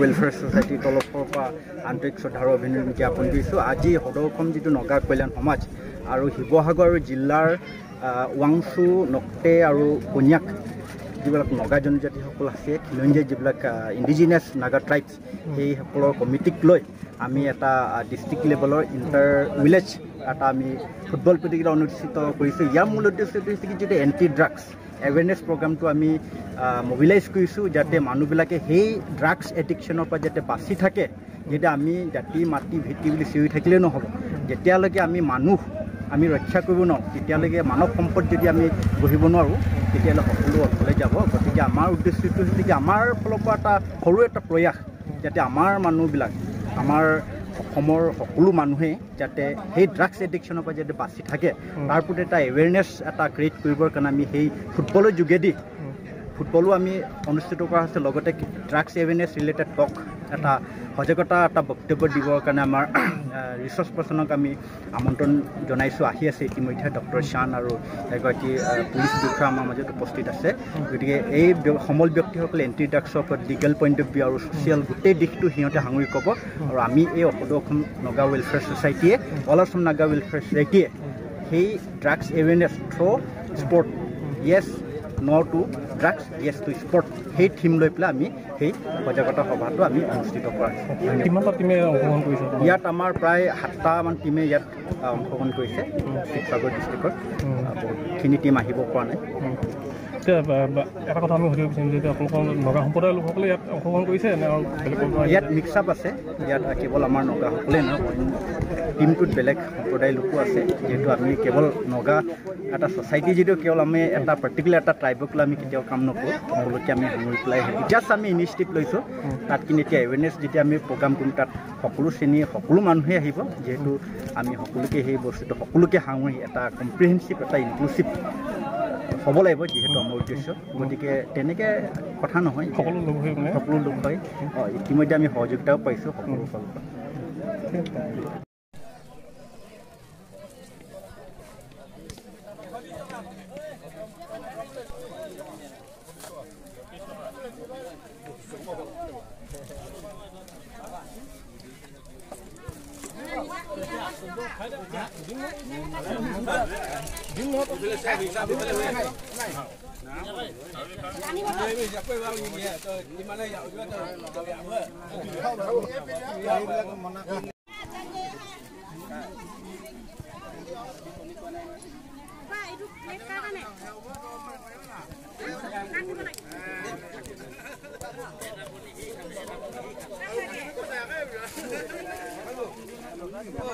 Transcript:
Welfare ছ'চাইটিৰ তৰফৰ পৰা আন্তৰিক শ্ৰদ্ধাৰ অভিনন্দন জ্ঞাপন কৰিছোঁ। আজি সদৌ অসম যিটো নগা কল্যাণ সমাজ আৰু শিৱসাগৰ জিলাৰ ৱাংচু নক্টে আৰু কন্যাক যিবিলাক নগা জনজাতিসকল আছে খিলঞ্জীয়া যিবিলাক ইণ্ডিজিনিয়াছ নাগা ট্ৰাইবছ সেইসকলৰ কমিটিক লৈ আমি এটা ডিষ্ট্ৰিক্ট লেভেলৰ ইণ্টাৰ ভিলেজ এটা আমি ফুটবল প্ৰতিযোগিতা অনুষ্ঠিত কৰিছোঁ। ইয়াৰ মূল উদ্দেশ্যটো হৈছে কি? যিটো এণ্টি ড্ৰাগছ এৱেৰনেছ প্ৰগ্ৰামটো আমি মবিলাইজ কৰিছোঁ যাতে মানুহবিলাকে সেই ড্ৰাগছ এডিকশ্যনৰ পৰা যাতে বাচি থাকে যাতে আমি জাতি মাটি ভিত্তি বুলি চিঞৰি থাকিলেই নহ'ব। যেতিয়ালৈকে আমি মানুহ আমি ৰক্ষা কৰিব নোৱাৰোঁ তেতিয়ালৈকে মানৱ সম্পদ যদি আমি গঢ়িব নোৱাৰোঁ তেতিয়াহ'লে সকলো অথলে যাব। গতিকে আমাৰ উদ্দেশ্যটো হৈছে কি আমাৰ ফালৰ পৰা এটা সৰু এটা প্ৰয়াস যাতে আমাৰ মানুহবিলাক আমাৰ অসমৰ সকলো মানুহে যাতে সেই ড্ৰাগছ এডিকশ্যনৰ পৰা যাতে বাচি থাকে তাৰ প্ৰতি এটা এৱেৰনেছ এটা ক্ৰিয়েট কৰিবৰ কাৰণে আমি সেই ফুটবলৰ যোগেদি ফুটবলো আমি অনুষ্ঠিত কৰা হৈছে লগতে ড্ৰাগছ এৱেৰনেছ ৰিলেটেড টক এটা সজাগতা এটা বক্তব্য দিবৰ কাৰণে আমাৰ ৰিচাৰ্চ পাৰ্চনক আমি আমন্ত্ৰণ জনাইছোঁ। আহি আছে ইতিমধ্যে ডক্টৰ শ্বান আৰু এগৰাকী পুলিচ বিষয়া আমাৰ মাজত উপস্থিত আছে। গতিকে এই সমল ব্যক্তিসকলে এণ্টি ড্ৰাগছৰ ওপৰত লিগেল পইণ্ট অফ ভিউ আৰু ছ'চিয়েল গোটেই দিশটো সিহঁতে সাঙুৰি ক'ব আৰু আমি এই সদৌ অসম নগা ৱেলফেয়াৰ ছ'চাইটিয়ে অল অসম নাগা ৱেলফেয়াৰ ছ'চাইটিয়ে সেই drugs awareness through' sport yes no to drugs yes to sport সেই থিম লৈ পেলাই আমি সেই সজাগতা সভাটো আমি অনুষ্ঠিত কৰা হৈছে ধন্যবাদ। কিমানটা টিমে অংশগ্ৰহণ কৰিছে ইয়াত আমাৰ প্ৰায় সাতটামান টিমে ইয়াত অংশগ্ৰহণ কৰিছে শিৱসাগৰ। আহ, বহুতখিনি টিম আহিব পৰা নাই। এটা কথা আমি সুধিব বিচাৰিম যে আপোনালোকৰ নগা সম্প্ৰদায়ৰ লোকসকলে ইয়াত অংশগ্ৰহণ কৰিছে নে ইয়াত আছে। ইয়াত কেৱল আমাৰ নগাসকলেই নহয় টিমটোত বেলেগ সম্প্ৰদায়ৰ লোকো আছে। যিহেতু আমি কেৱল নগা এটা ছ'চাইটি যদিও কেৱল আমি এটা পাৰ্টিকুলাৰ এটা ট্ৰাইবক লৈ আমি কেতিয়াও কাম নকৰোঁ। সকলোকে আমি সামৰি পেলাই জাষ্ট আমি ইনিচিয়েটিভ লৈছোঁ। তাত কিন্তু এতিয়া এৱেৰনেছ যেতিয়া আমি প্ৰগ্ৰাম কৰিম তাত সকলো শ্ৰেণীৰ সকলো মানুহে আহিব। যিহেতু আমি সকলোকে সেই বস্তুটো সকলোকে সামৰি এটা কম্প্ৰিহেনচিভ এটা ইনক্লুচিভ হ'ব লাগিব যিহেতু আমাৰ উদ্দেশ্য। গতিকে তেনেকৈ কথা নহয়। সকলো লগ হৈ মানে সকলো লোক হয় অ, ইতিমধ্যে আমি সহযোগিতাও পাইছোঁ সকলো ফালৰ পৰা Pak, itu naik kakak nih.